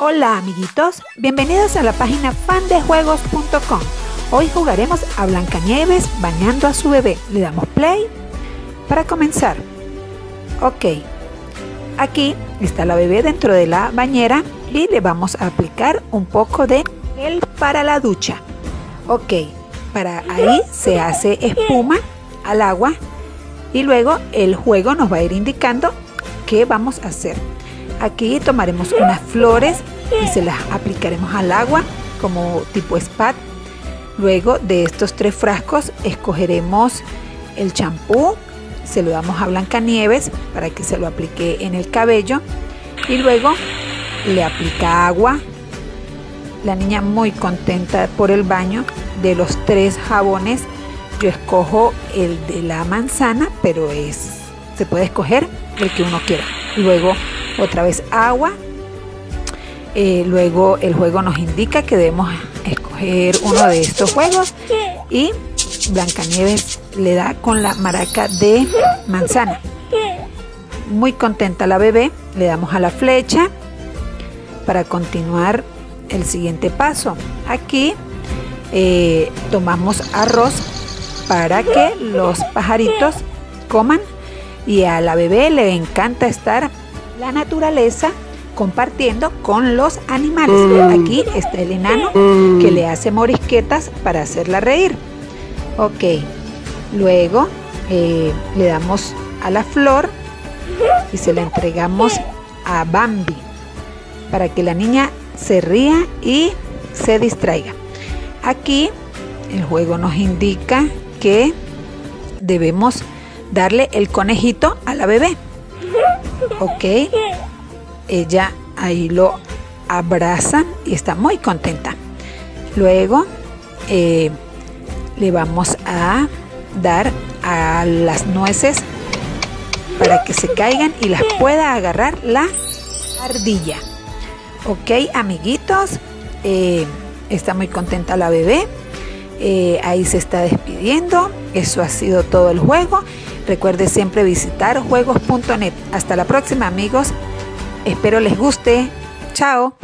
Hola amiguitos, bienvenidos a la página fandejuegos.com. Hoy jugaremos a Blancanieves bañando a su bebé. Le damos play para comenzar. Ok, aquí está la bebé dentro de la bañera y le vamos a aplicar un poco de gel para la ducha. Ok, para ahí se hace espuma al agua y luego el juego nos va a ir indicando qué vamos a hacer. Aquí tomaremos unas flores y se las aplicaremos al agua como tipo spat. Luego de estos tres frascos escogeremos el champú, se lo damos a Blancanieves para que se lo aplique en el cabello y luego le aplica agua. La niña muy contenta por el baño. De los tres jabones yo escojo el de la manzana, pero es se puede escoger el que uno quiera. Luego otra vez agua. Eh, luego el juego nos indica que debemos escoger uno de estos juegos y Blancanieves le da con la maraca de manzana. Muy contenta la bebé, le damos a la flecha para continuar el siguiente paso. Aquí eh, tomamos arroz para que los pajaritos coman y a la bebé le encanta estar la naturaleza compartiendo con los animales. Mm. Aquí está el enano mm. que le hace morisquetas para hacerla reír. Ok, luego eh, le damos a la flor y se la entregamos a Bambi para que la niña se ría y se distraiga. Aquí el juego nos indica que debemos darle el conejito a la bebé. Ok. Ella ahí lo abraza y está muy contenta. Luego eh, le vamos a dar a las nueces para que se caigan y las pueda agarrar la ardilla. Ok, amiguitos, eh, está muy contenta la bebé. Eh, ahí se está despidiendo. Eso ha sido todo el juego. Recuerde siempre visitar juegos.net. Hasta la próxima amigos. Espero les guste. Chao.